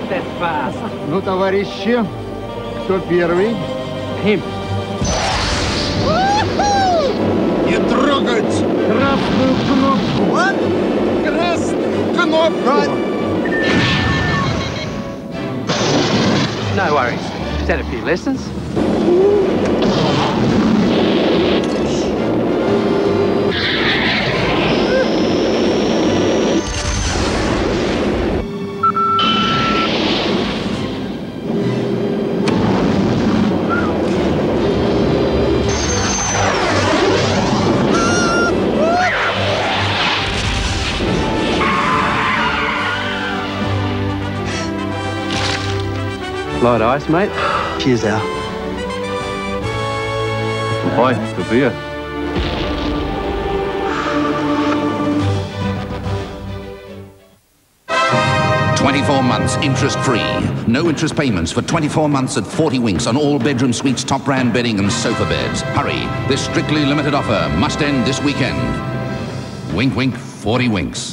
quite that fast. Ну, товарищи, кто первый? Him. Не трогать! Красную кнопку. Вот! Красную кнопку! No worries. Just had a few lessons. Light ice, mate. Cheers, Al. Hi, the beer. Twenty-four months interest-free. No interest payments for 24 months at 40 winks on all bedroom suites, top brand bedding and sofa beds. Hurry, this strictly limited offer must end this weekend. Wink, wink, 40 winks.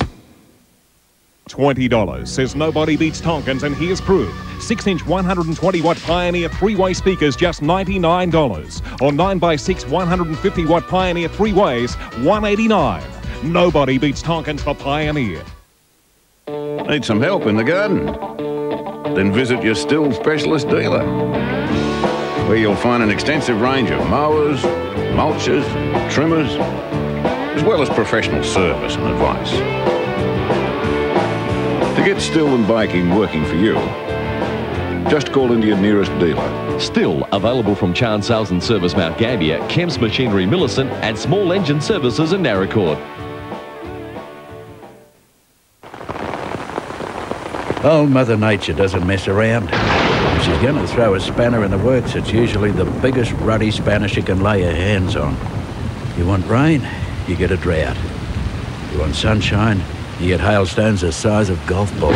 $20 says nobody beats Tonkins, and here's proof. 6 inch 120 watt Pioneer three way speakers, just $99. Or 9x6 150 watt Pioneer three ways, 189. Nobody beats Tonkins for Pioneer. Need some help in the garden? Then visit your Stihl specialist dealer, where you'll find an extensive range of mowers, mulches, trimmers, as well as professional service and advice. To get Stihl and Viking working for you, just call into your nearest dealer. Stihl available from Chan Sales and Service Mount Gambier, Kemp's Machinery Millicent, and Small Engine Services in Naracoorte. Old oh, Mother Nature doesn't mess around. If she's going to throw a spanner in the works, it's usually the biggest ruddy spanner she can lay her hands on. You want rain, you get a drought. You want sunshine, you get hailstones the size of golf balls.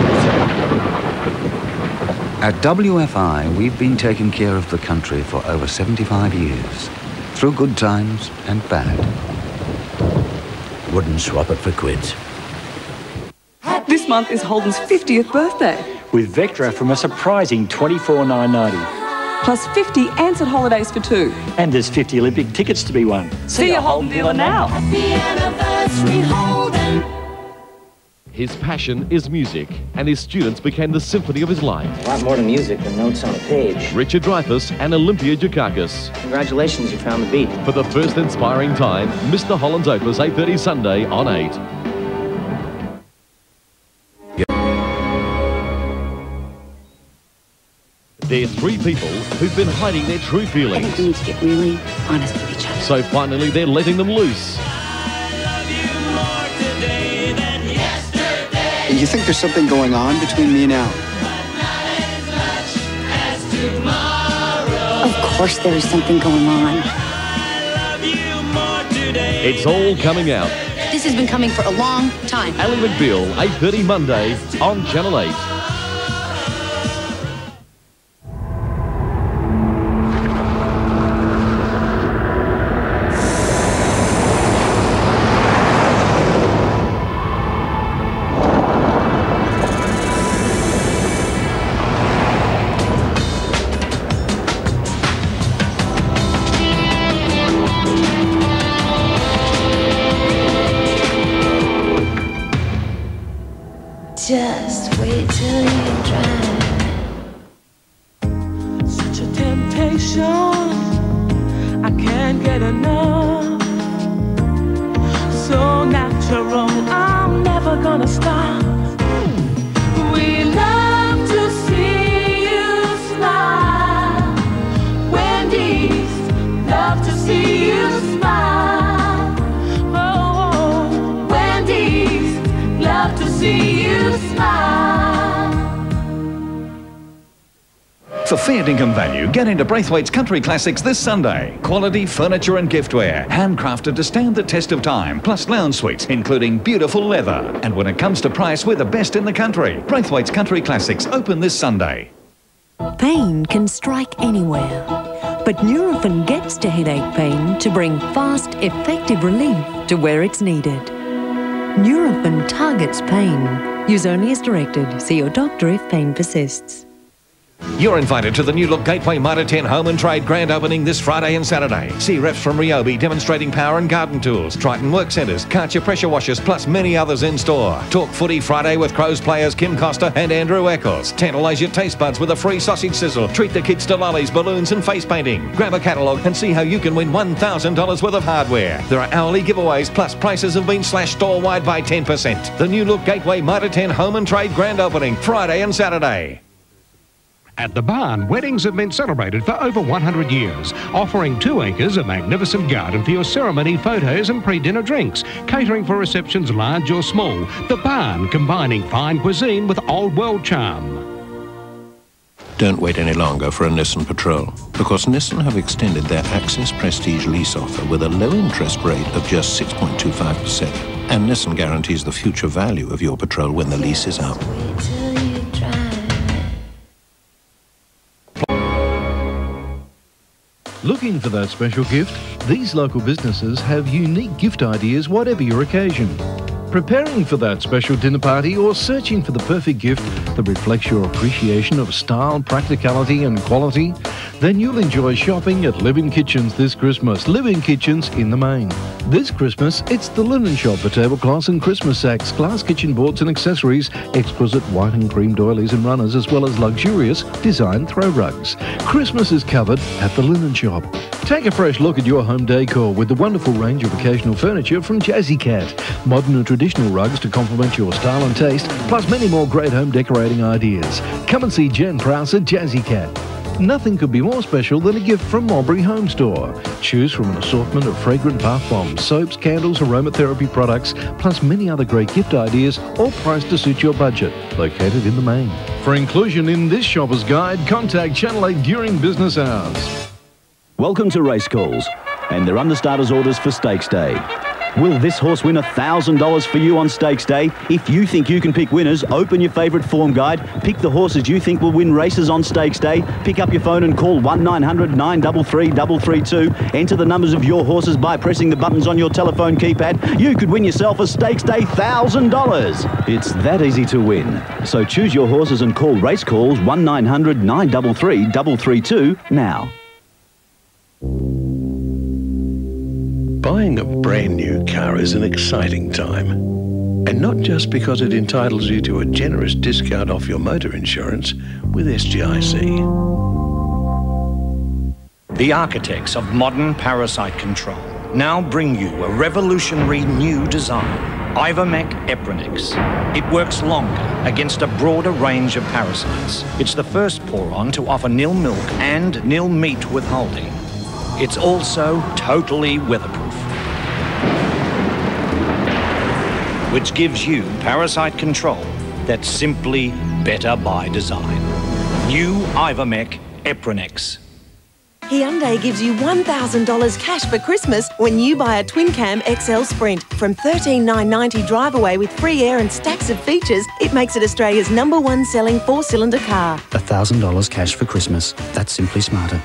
At WFI, we've been taking care of the country for over 75 years, through good times and bad. Wouldn't swap it for quids. This month is Holden's 50th birthday. With Vectra from a surprising $24,990. Plus 50 Ansett holidays for two. And there's 50 Olympic tickets to be won. See, your Holden dealer now. His passion is music, and his students became the symphony of his life. A lot more to music than notes on a page. Richard Dreyfuss and Olympia Dukakis. Congratulations, you found the beat. For the first inspiring time, Mr. Holland's Opus, 8.30 Sunday on 8. They're three people who've been hiding their true feelings. I think we need to get really honest with each other. So finally, they're letting them loose. You think there's something going on between me and Al? Of course there is something going on. It's all coming out. This has been coming for a long time. Ally McBeal, 8.30 Monday on Channel 8. Wait till you try. Such a temptation, fair dinkum value, get into Braithwaite's Country Classics this Sunday. Quality furniture and giftware, handcrafted to stand the test of time, plus lounge suites, including beautiful leather. And when it comes to price, we're the best in the country. Braithwaite's Country Classics open this Sunday. Pain can strike anywhere, but Nurofen gets to headache pain to bring fast, effective relief to where it's needed. Nurofen targets pain Use only as directed. See your doctor if pain persists. You're invited to the new look Gateway Mitre 10 Home and Trade grand opening this Friday and Saturday. See reps from Ryobi demonstrating power and garden tools, Triton Work Centres, Karcher pressure washers, plus many others in store. Talk footy Friday with Crows players Kym Koster and Andrew Eccles. Tantalise your taste buds with a free sausage sizzle. Treat the kids to lollies, balloons and face painting. Grab a catalogue and see how you can win $1,000 worth of hardware. There are hourly giveaways, plus prices have been slashed store-wide by 10%. The new look Gateway Mitre 10 Home and Trade grand opening Friday and Saturday. At the barn, weddings have been celebrated for over 100 years, offering two acres of magnificent garden for your ceremony photos and pre-dinner drinks, catering for receptions large or small. The barn, combining fine cuisine with old world charm. Don't wait any longer for a Nissan Patrol, because Nissan have extended their Access Prestige lease offer with a low interest rate of just 6.25%. And Nissan guarantees the future value of your Patrol when the lease is up. Looking for that special gift? These local businesses have unique gift ideas, whatever your occasion. Preparing for that special dinner party or searching for the perfect gift that reflects your appreciation of style, practicality, and quality? Then you'll enjoy shopping at Living Kitchens this Christmas. Living Kitchens in the main. This Christmas, it's the linen shop for tablecloths and Christmas sacks, glass kitchen boards and accessories, exquisite white and cream doilies and runners, as well as luxurious design throw rugs. Christmas is covered at the linen shop. Take a fresh look at your home decor with the wonderful range of occasional furniture from Jazzy Cat. Modern and traditional rugs to complement your style and taste, plus many more great home decorating ideas. Come and see Jen Prowse at Jazzy Cat. Nothing could be more special than a gift from Mulberry Home Store. Choose from an assortment of fragrant bath bombs, soaps, candles, aromatherapy products, plus many other great gift ideas, all priced to suit your budget. Located in the main. For inclusion in this shopper's guide, contact Channel 8 during business hours. Welcome to Race Calls, and they're understarters orders for Stakes Day. Will this horse win $1,000 for you on Stakes Day? If you think you can pick winners, open your favourite form guide, pick the horses you think will win races on Stakes Day, pick up your phone and call 1900 933 332. Enter the numbers of your horses by pressing the buttons on your telephone keypad. You could win yourself a Stakes Day $1,000. It's that easy to win. So choose your horses and call Race Calls 1900 933 332 now. Buying a brand new car is an exciting time. And not just because it entitles you to a generous discount off your motor insurance with SGIC. The architects of modern parasite control now bring you a revolutionary new design, Ivomec Eprinex. It works longer against a broader range of parasites. It's the first pour-on to offer nil milk and nil meat withholding. It's also totally weatherproof, which gives you parasite control that's simply better by design. New Ivomec Eprinex. Hyundai gives you $1,000 cash for Christmas when you buy a Twin Cam XL Sprint. From 13,990 drive away with free air and stacks of features, it makes it Australia's number one selling four cylinder car. $1,000 cash for Christmas. That's simply smarter.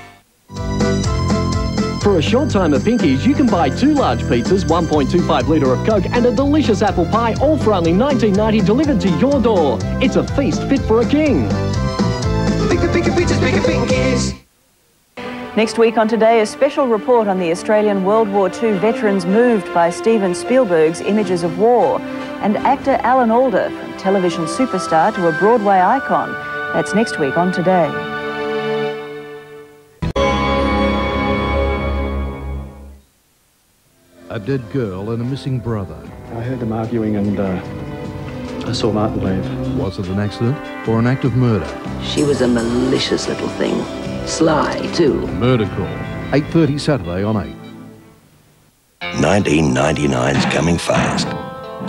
For a short time at Pinky's, you can buy two large pizzas, 1.25 litre of Coke, and a delicious apple pie, all for only $19.90 delivered to your door. It's a feast fit for a king. Bigger, bigger pizzas, bigger Pinkies. Next week on Today, a special report on the Australian World War II veterans moved by Steven Spielberg's Images of War, and actor Alan Alda, from television superstar to a Broadway icon. That's next week on Today. A dead girl and a missing brother. I heard them arguing and uh, I saw Martin leave. Was it an accident or an act of murder? She was a malicious little thing. Sly, too. Murder Call. 8.30 Saturday on 8. 1999's coming fast.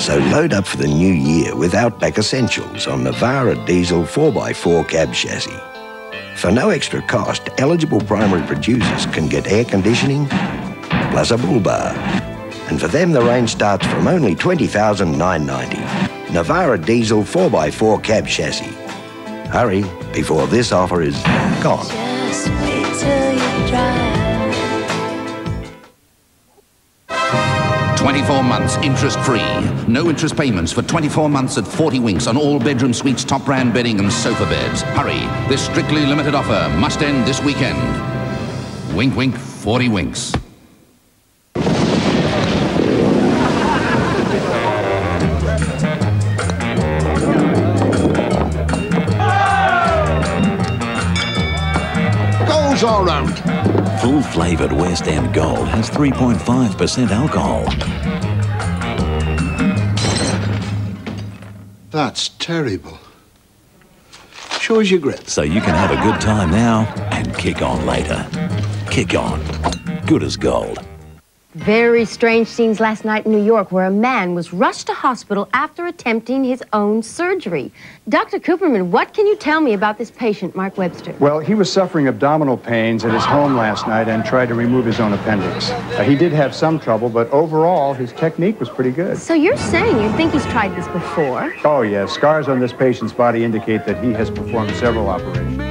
So load up for the new year with Outback Essentials on Navara Diesel 4x4 cab chassis. For no extra cost, eligible primary producers can get air conditioning plus a bull bar. And for them, the range starts from only 20,990. Navara Diesel 4x4 cab chassis. Hurry before this offer is gone. Just wait till you drive. 24 months interest free. No interest payments for 24 months at 40 winks on all bedroom suites, top brand bedding and sofa beds. Hurry, this strictly limited offer must end this weekend. Wink, wink, 40 winks. All round. Full flavoured West End Gold has 3.5% alcohol. That's terrible. Shows your grit. So you can have a good time now and kick on later. Kick on. Good as gold. Very strange scenes last night in New York where a man was rushed to hospital after attempting his own surgery. Dr. Cooperman, what can you tell me about this patient, Mark Webster? Well, he was suffering abdominal pains at his home last night and tried to remove his own appendix. Uh, he did have some trouble, but overall, his technique was pretty good. So you're saying you think he's tried this before? Oh, yes. Scars on this patient's body indicate that he has performed several operations.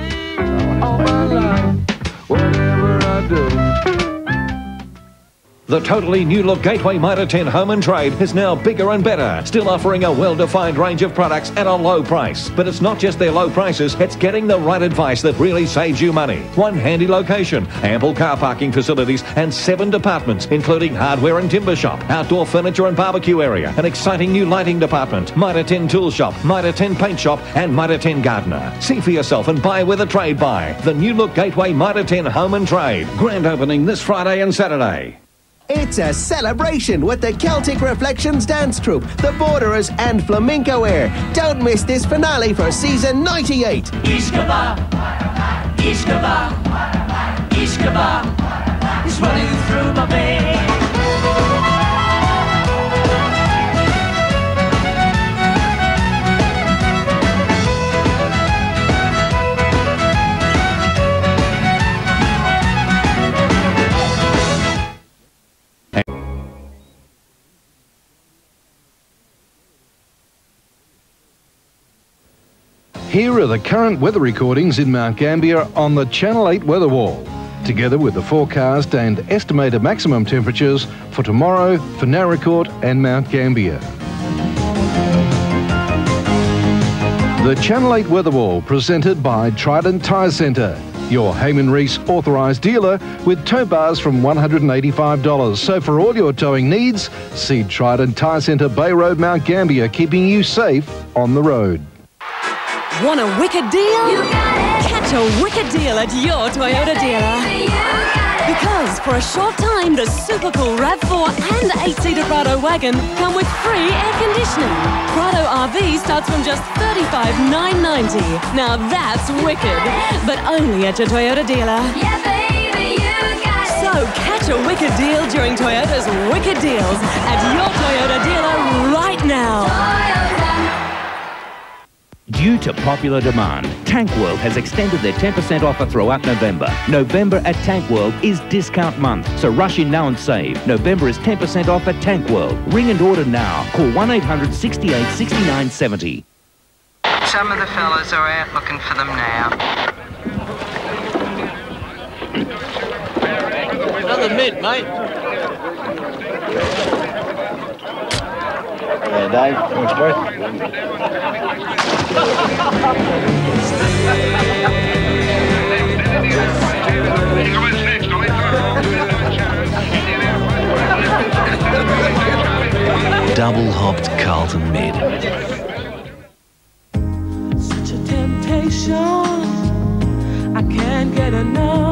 The totally new look Gateway Mitre 10 Home and Trade is now bigger and better, still offering a well-defined range of products at a low price. But it's not just their low prices, it's getting the right advice that really saves you money. One handy location, ample car parking facilities, and seven departments, including hardware and timber shop, outdoor furniture and barbecue area, an exciting new lighting department, Mitre 10 tool shop, Mitre 10 paint shop, and Mitre 10 gardener. See for yourself and buy with a trade buy. The new look Gateway Mitre 10 Home and Trade. Grand opening this Friday and Saturday. It's a celebration with the Celtic Reflections Dance Troupe, the Borderers, and Flamenco Air. Don't miss this finale for season 98. Ishkaba, Ishkaba, Ishkaba is running through my veins. Here are the current weather recordings in Mount Gambier on the Channel 8 weather wall, together with the forecast and estimated maximum temperatures for tomorrow for Naracoorte and Mount Gambier. The Channel 8 weather wall presented by Trident Tyre Centre, your Hayman Reese authorised dealer with tow bars from $185. So for all your towing needs, see Trident Tyre Centre Bay Road, Mount Gambier, keeping you safe on the road. Want a wicked deal? Catch a wicked deal at your Toyota dealer. Because for a short time, the super cool RAV4 and 8-seater Prado wagon come with free air conditioning. Prado RV starts from just $35,990. Now that's wicked, but only at your Toyota dealer. So catch a wicked deal during Toyota's Wicked Deals at your Toyota dealer right now. Due to popular demand, Tank World has extended their 10% offer throughout November. November at Tank World is discount month, so rush in now and save. November is 10% off at Tank World. Ring and order now. Call 1-800 68 69 70. Some of the fellas are out looking for them now. Another mid, mate. Yeah, Dave. Thanks, Double hopped Carlton Mid. Such a temptation, I can't get enough.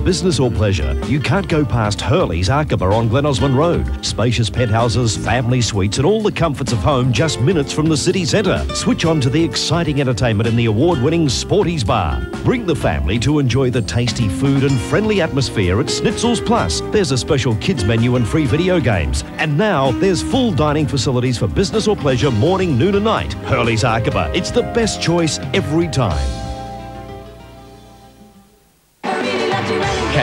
Business or pleasure, you can't go past Hurley's Arkaba on Glen Osmond Road. Spacious penthouses, family suites, and all the comforts of home just minutes from the city centre. Switch on to the exciting entertainment in the award winning Sporties Bar. Bring the family to enjoy the tasty food and friendly atmosphere at Schnitzel's Plus. There's a special kids menu and free video games. And now there's full dining facilities for business or pleasure morning, noon, and night. Hurley's Arkaba. It's the best choice every time.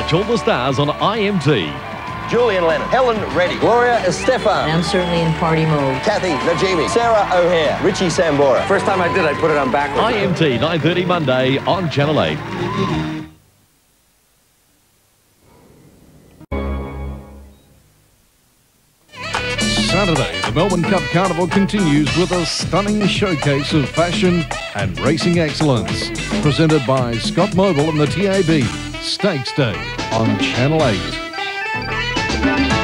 Catch all the stars on IMT. Julian Lennon, Helen Reddy, Gloria Estefan. I'm certainly in party mode. Kathy Najimy, Sarah O'Hare, Richie Sambora. First time I did, I put it on backwards. IMT 9:30 Monday on Channel 8. Saturday, the Melbourne Cup Carnival continues with a stunning showcase of fashion and racing excellence. Presented by Scott Mobil and the TAB. Stakes Day on Channel 8.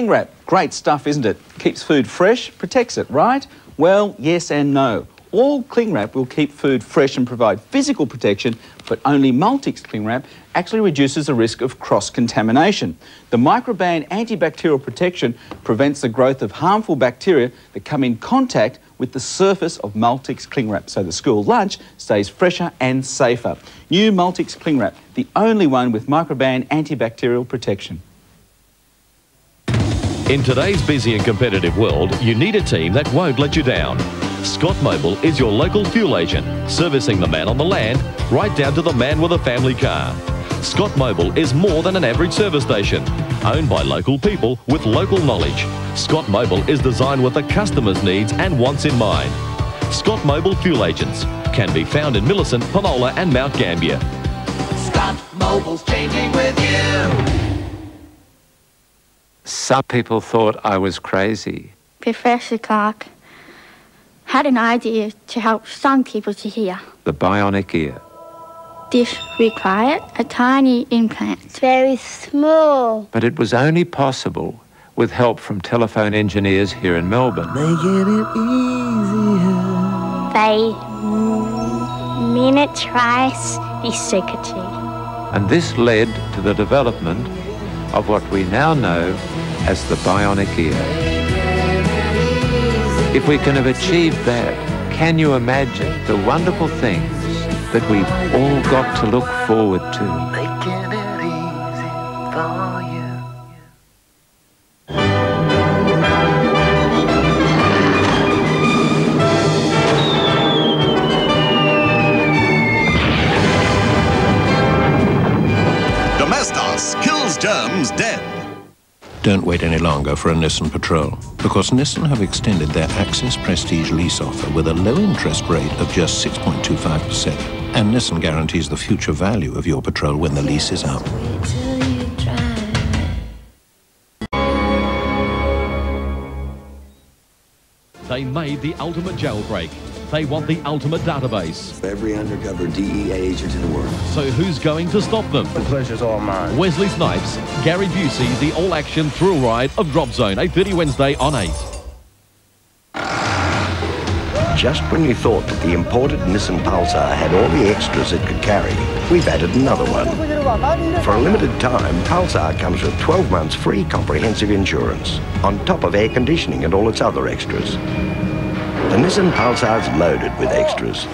Cling wrap, great stuff, isn't it? Keeps food fresh, protects it, right? Well, yes and no. All cling wrap will keep food fresh and provide physical protection, but only Multix cling wrap actually reduces the risk of cross-contamination. The microban antibacterial protection prevents the growth of harmful bacteria that come in contact with the surface of Multix cling wrap, so the school lunch stays fresher and safer. New Multix cling wrap, the only one with microban antibacterial protection. In today's busy and competitive world, you need a team that won't let you down. Scott Mobil is your local fuel agent, servicing the man on the land right down to the man with a family car. Scott Mobil is more than an average service station. Owned by local people with local knowledge, Scott Mobil is designed with the customer's needs and wants in mind. Scott Mobil Fuel Agents can be found in Millicent, Penola and Mount Gambier. Scott Mobil's changing with you. Some people thought I was crazy. Professor Clark had an idea to help some people to hear. The bionic ear. This required a tiny implant. It's very small. But it was only possible with help from telephone engineers here in Melbourne. Making it easier. They miniaturize the circuitry. And this led to the development of what we now know as the bionic ear. If we can have achieved that, can you imagine the wonderful things that we've all got to look forward to? Wait any longer for a Nissan Patrol, because Nissan have extended their Access Prestige lease offer with a low interest rate of just 6.25%. And Nissan guarantees the future value of your Patrol when the lease is up. They made the ultimate jailbreak. They want the ultimate database. Every undercover DEA agent in the world. So who's going to stop them? The pleasure's all mine. Wesley Snipes, Gary Busey, the all-action thrill ride of Drop Zone, 8.30 Wednesday on 8. Just when you thought that the imported Nissan Pulsar had all the extras it could carry, we've added another one. For a limited time, Pulsar comes with 12 months free comprehensive insurance, on top of air conditioning and all its other extras. The Nissan Pulsar's loaded with extras.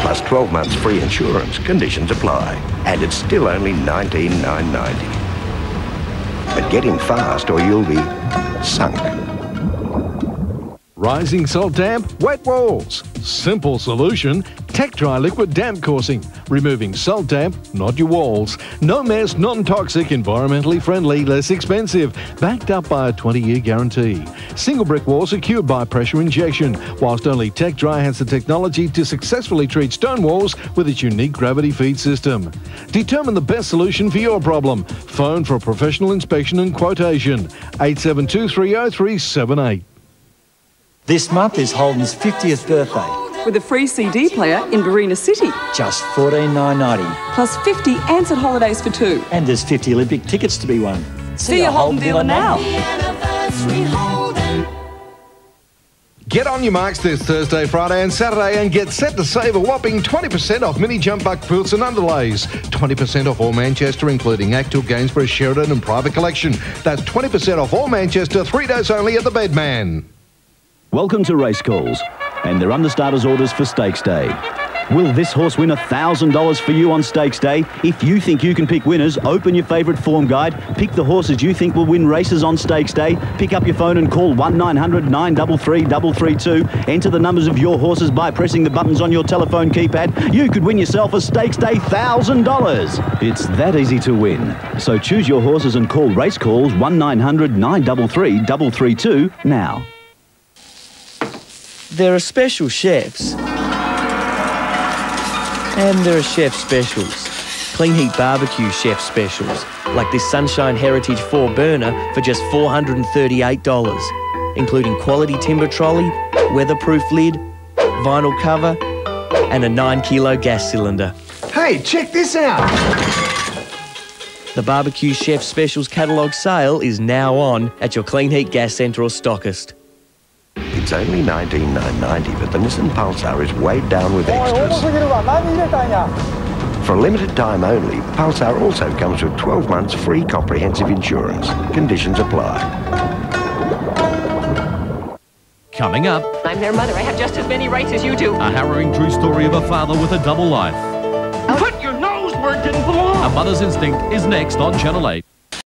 Plus 12 months free insurance, conditions apply. And it's still only 19,990. But get in fast or you'll be sunk. Rising salt damp, wet walls. Simple solution, Tech Dry liquid damp coursing, removing salt damp, not your walls. No mess, non-toxic, environmentally friendly, less expensive, backed up by a 20-year guarantee. Single brick walls are cured by pressure injection, whilst only Tech Dry has the technology to successfully treat stone walls with its unique gravity feed system. Determine the best solution for your problem. Phone for a professional inspection and quotation. 872 30378. This month is Holden's 50th birthday. With a free CD player in Barina City. Just 14,990. Plus 50 Ansett holidays for two. And there's 50 Olympic tickets to be won. See, See a Holden, Holden dealer now. Get on your marks this Thursday, Friday, and Saturday and get set to save a whopping 20% off MiniJumbuk quilts and underlays. 20% off all Manchester, including Actil, Gainsborough, Sheridan, and private collection. That's 20% off all Manchester, three days only at the Bedman. Welcome to Race Calls, and they're understarters orders for Stakes Day. Will this horse win $1,000 for you on Stakes Day? If you think you can pick winners, open your favourite form guide, pick the horses you think will win races on Stakes Day, pick up your phone and call 1900 933 332. Enter the numbers of your horses by pressing the buttons on your telephone keypad. You could win yourself a Stakes Day $1,000. It's that easy to win. So choose your horses and call Race Calls 1900 933 332 now. There are special chefs and there are chef specials. Clean Heat Barbecue chef specials, like this Sunshine Heritage 4 burner for just $438, including quality timber trolley, weatherproof lid, vinyl cover, and a 9 kilo gas cylinder. Hey, check this out! The Barbecue Chef Specials catalogue sale is now on at your Clean Heat Gas Centre or stockist. It's only 19990 but the Nissan Pulsar is weighed down with extras. For a limited time only, Pulsar also comes with 12 months free comprehensive insurance. Conditions apply. Coming up. I'm their mother. I have just as many rights as you do. A harrowing true story of a father with a double life. Put your nose where it didn't belong. A mother's instinct is next on Channel 8.